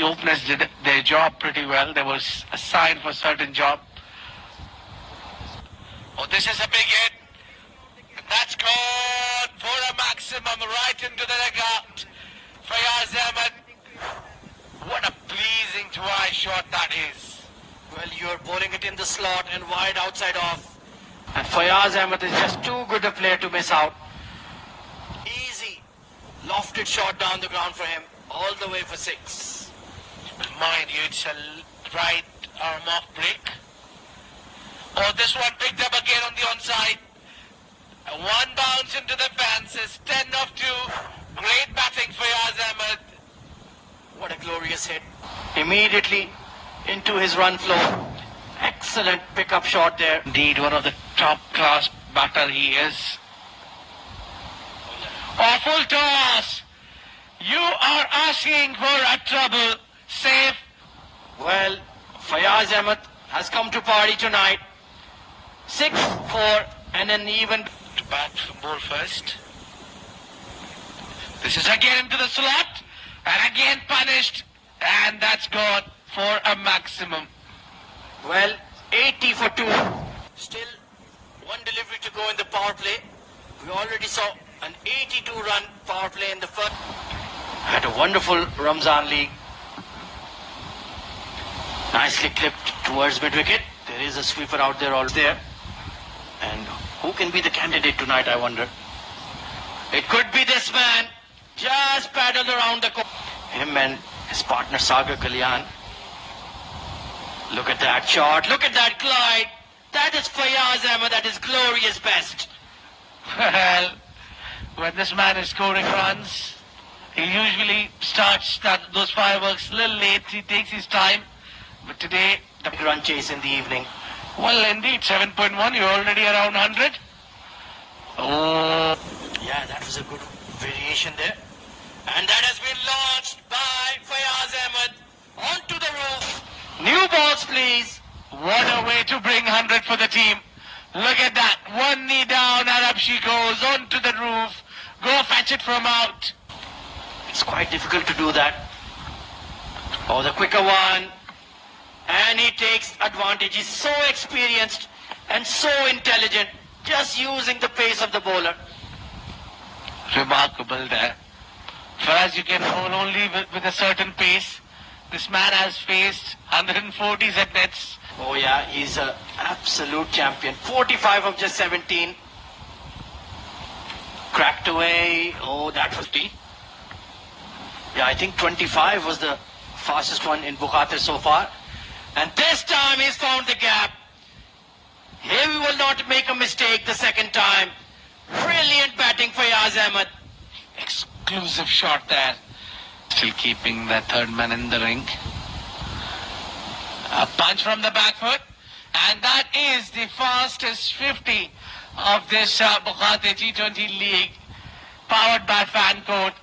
The openers did their job pretty well. They were assigned for a certain job. Oh, this is a big hit. That's good for a maximum right into the leg out. Fayyaz Ahmed. What a pleasing to eye shot that is. Well, you're bowling it in the slot and wide outside off. And Fayyaz Ahmed is just too good a player to miss out. Easy. Lofted shot down the ground for him. All the way for six. Mind you, it's a right arm off break. Oh, this one picked up again on the onside. One bounce into the fences. 10 of 2. Great batting for Yaz Ahmed. What a glorious hit. Immediately into his run flow. Excellent pickup shot there. Indeed, one of the top class batter he is. Awful toss. You are asking for a trouble. Safe. Well, Fayyaz Ahmed has come to party tonight. Six, four, and an even. To bat ball first. This is again into the slot. And again punished. And that's gone for a maximum. Well, 80 for two. Still one delivery to go in the power play. We already saw an 82 run power play in the first. Had a wonderful Ramzan League. Nicely clipped towards mid wicket. There is a sweeper out there, all there. And who can be the candidate tonight, I wonder? It could be this man. Just paddled around the court. Him and his partner Sagar Kalyan. Look at that shot. Look at that glide. That is Fayyaz Ahmed at his glorious best. Well, when this man is scoring runs, he usually starts that, those fireworks a little late. He takes his time. But today, the run chase in the evening. Well, indeed, 7.1. You're already around 100. Oh. Yeah, that was a good variation there. And that has been launched by Fayyaz Ahmed onto the roof. New balls, please. What a way to bring 100 for the team. Look at that. One knee down and up she goes onto the roof. Go fetch it from out. It's quite difficult to do that. Oh, the quicker one. And he takes advantage. He's so experienced and so intelligent. Just using the pace of the bowler. Remarkable there. For as you can hold only with, with a certain pace. This man has faced 140s at nets. Oh yeah, he's an absolute champion. 45 of just 17. Cracked away. Oh, that was T. Yeah, I think 25 was the fastest one in Bukhatir so far. And this time he's found the gap. Here we will not make a mistake the second time. Brilliant batting for Yaz Ahmed. Exclusive shot there. Still keeping the third man in the ring. A punch from the back foot. And that is the fastest 50 of this uh, Bukhatir T20 League. Powered by Fancode.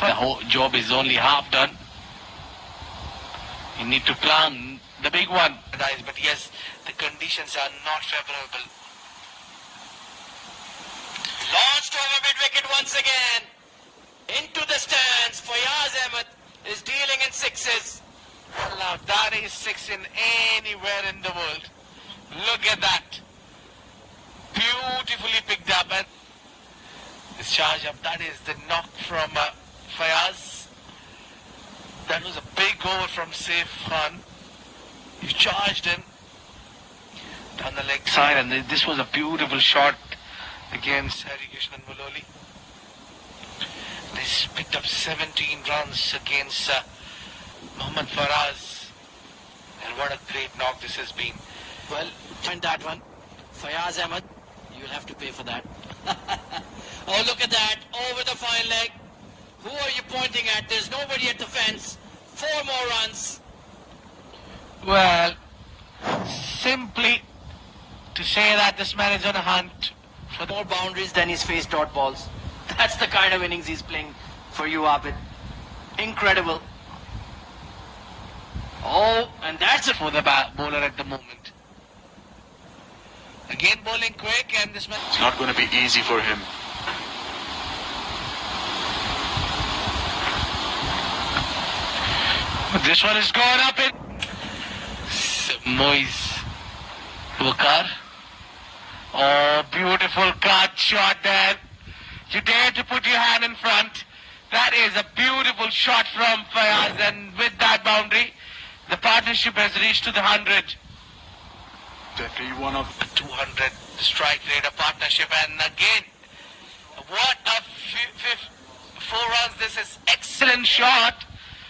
The whole job is only half done. You need to plan the big one. But yes, the conditions are not favorable. Launched over mid-wicket once again. Into the stands. Fayyaz Ahmed is dealing in sixes. Now that is six in anywhere in the world. Look at that. Beautifully picked up. And this charge up, that is the knock from uh, Fayyaz. That was a big over from Saif Khan. He charged in down the leg side and this was a beautiful shot against Hari Krishnan Maloli. This picked up 17 runs against uh, Mohammad Faraz. And what a great knock this has been. Well, find that one. Fayyaz Ahmed, you'll have to pay for that. oh, look at that. Over the fine leg. Who are you pointing at? There's nobody at the fence. Four more runs. Well, simply to say that this man is on a hunt for more boundaries than he's faced dot balls. That's the kind of innings he's playing for you, Abid. Incredible. Oh, and that's it for the bowler at the moment. Again bowling quick and this man... It's not going to be easy for him. This one is going up in Moise Wakar. Oh, beautiful cut shot there. You dare to put your hand in front. That is a beautiful shot from Fayyaz and with that boundary, the partnership has reached to the 100. Definitely one of the 200 strike rate of partnership and again what a four runs this is excellent shot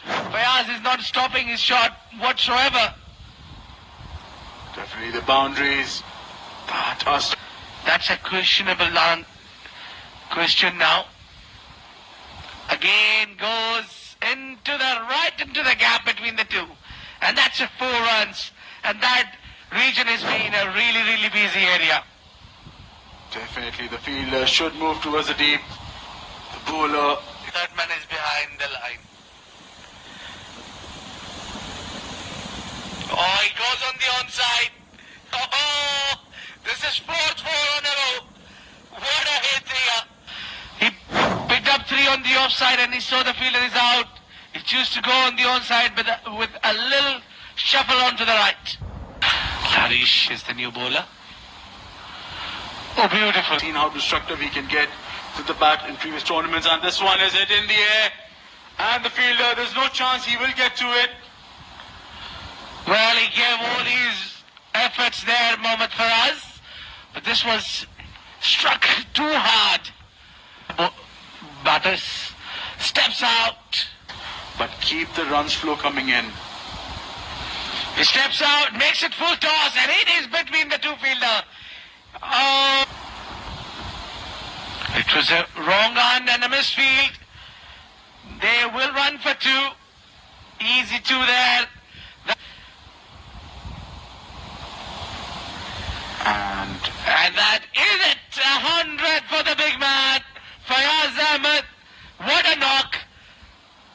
Fayyaz is not stopping his shot whatsoever. Definitely the boundaries that are that's a questionable land question now. Again goes into the right into the gap between the two. And that's a four runs. And that region has been a really really busy area. Definitely the fielder should move towards the deep. The bowler Third man is behind the line. Oh, he goes on the onside. Oh, this is fourth four on a row. What a hit here. He picked up three on the offside and he saw the fielder is out. He chose to go on the onside with a, with a little shuffle onto the right. Harish is the new bowler. Oh, beautiful. seen how destructive he can get with the bat in previous tournaments and this one is hit in the air and the fielder there's no chance he will get to it Well, he gave all his efforts there, Mohammad Faraz, but this was struck too hard. Batters steps out. but keep the runs flow coming in He steps out, makes it full toss, and it is between the two fielder. Oh, it was a wrong run and a misfield. They will run for two. Easy two there. And And that is it. A hundred for the big man. Fayyaz Ahmed. What a knock.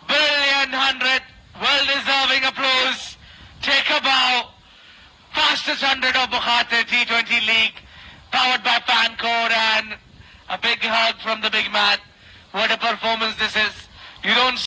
Brilliant hundred. Well deserving applause. Take a bow. Fastest hundred of Bukhatir T20 League. Powered by Fancode and a big hug from the big man. What a performance this is. You don't